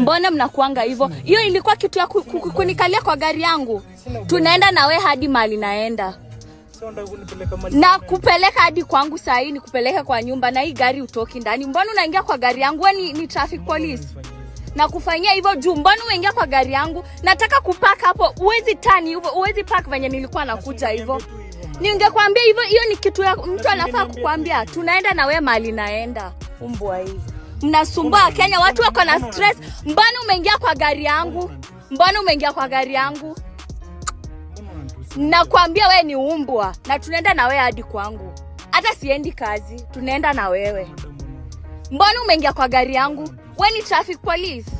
mbona? Mnakuanga hivyo? Hiyo ilikuwa kitu ya ku, ku, ku, kunikalia kwa gari yangu. Tunaenda nawe hadi mali naenda. Na kupeleka hadi kwangu saa hii ni kupeleka kwa nyumba na hii gari utoki ndani. Mbona unaingia kwa gari yangu? We ni, ni traffic police. Na kufanyia hivyo juu. Mbona umeingia kwa gari yangu? Nataka kupak hapo. Uwezi tani hivyo. Uwezi pak venye nilikuwa nakuja hivyo. Ningekwambia hivyo hiyo ni kitu ya mtu anafaa kukwambia. tunaenda na we mali naenda. Umbwa hii mnasumbua wakenya watu wako na stress. Mbona umeingia kwa gari yangu? Mbona umeingia kwa gari yangu? Nakwambia we ni umbwa na tunaenda na wewe hadi kwangu. Hata siendi kazi tunaenda na wewe. Mbona umeingia kwa gari yangu? We ni traffic police.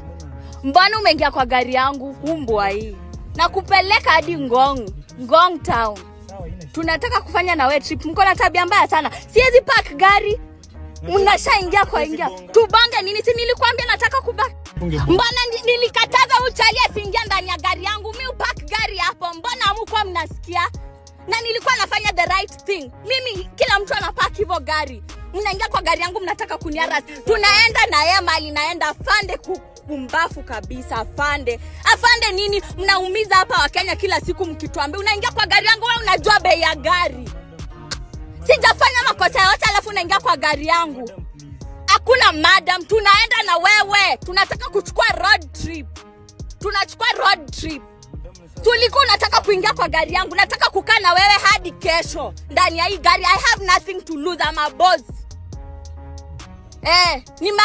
Mbona umeingia kwa gari yangu? Umbwa hii. Nakupeleka hadi ngong ngong town. Tunataka kufanya na wewe trip. Mko na tabia mbaya sana. Siwezi park gari unashaingia kwa ingia. Tubange nini? Si nilikwambia nataka kubaki. Mbona ni- nilikataza uchali asiingia ndani ya gari yangu? Mi upak gari hapo. Mbona hamkuwa mnasikia? Na nilikuwa nafanya the right thing. Mimi kila mtu anapak hivyo gari. Mnaingia kwa gari yangu mnataka kuniaras tunaenda na yeye mali naenda. Fande ku pumbafu kabisa afande. Afande nini? Mnaumiza hapa wakenya kila siku mkituambia. Unaingia kwa gari yangu wewe unajua bei ya gari sijafanya makosa yote alafu naingia kwa gari yangu. Hakuna madam tunaenda na wewe. Tunataka kuchukua road trip. Tunachukua road trip. Tulikuwa unataka kuingia kwa gari yangu. Nataka kukaa na wewe hadi kesho. Ndani ya hii gari i have nothing to lose. I'm a boss. Eh,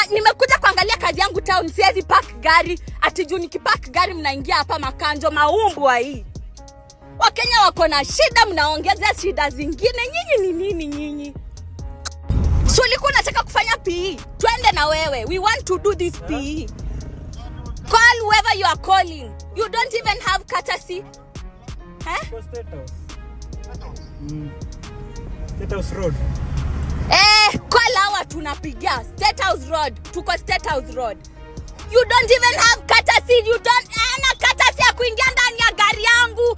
nimekuja kuangalia kazi yangu town. Siwezi park gari. Ati juu nikipark gari mnaingia hapa makanjo maumbwa hii wakenya wako na shida mnaongeza shida zingine nyinyi ni nini nyinyi so ulikuwa unataka kufanya pe twende na wewe we want to do this pe call whoever you are calling you don't even have courtesy eh? House. Mm. State House Road. Eh, call hawa tunapigia State House Road. Tuko State House Road. You don't even have courtesy. You don't ana courtesy ya kuingia ndani ya gari yangu.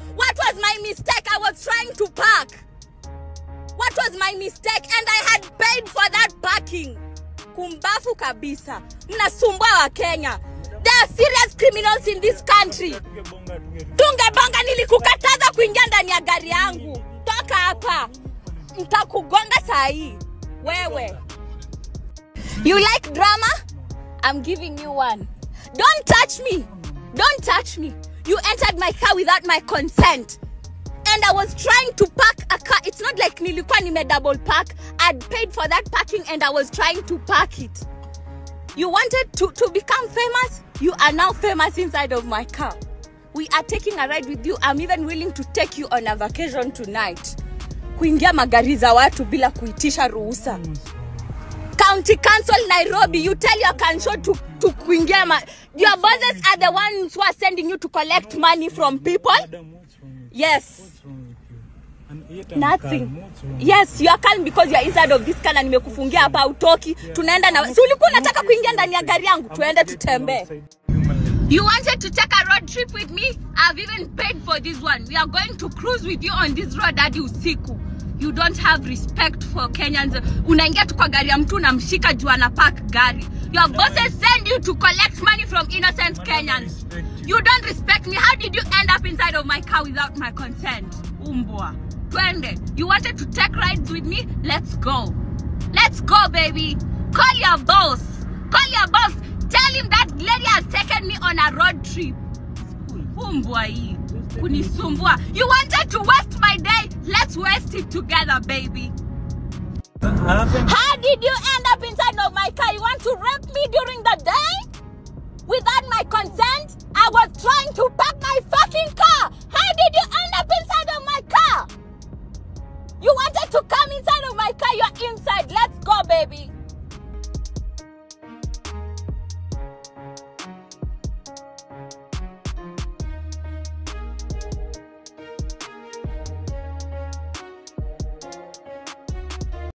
Kumbafu kabisa. Mnasumbua wa Kenya. There are serious criminals in this country. Tungebonga, tunge- tungebonga nilikukataza kuingia ndani ya gari yangu. Toka hapa. Ntakugonga saa hii. Wewe. You like drama? I'm giving you one. Don't touch me. Don't touch me. You entered my car without my consent. And i was trying to park a car. It's not like nilikuwa nime double park. I'd paid for that parking and i was trying to park it you wanted to, to become famous? You are now famous inside of my car. We are taking a ride with you. I'm even willing to take you on a vacation tonight. Kuingia magari za watu bila kuitisha ruhusa. County council nairobi you tell your council to, to kuingia ma your bosses are the ones who are sending you to collect money from people. Yes what's wrong with you? And yet I'm nothing yes you are calm because you are inside of this car na nimekufungia hapa utoki tunaenda na si ulikuwa unataka kuingia ndani ya gari yangu tuende tutembee You wanted to take a road trip with me? I've even paid for this one. We are going to cruise with you on this road hadi usiku. You don't have respect for Kenyans. Unaingia tu kwa gari ya mtu unamshika juu ana park gari. Your bosses send you to collect money from innocent Kenyans. You don't respect me. How did you end up inside of my car without my consent? Umbwa. Twende. You wanted to take rides with me? Let's go. Let's go, baby. Call your boss. Call your boss. Tell him that lady has taken me on a road trip. Umbwa hii. Kunisumbua. You wanted to waste my day. Let's waste it together, baby. Alafu- How did you end up inside of my car? You want to rape me baby.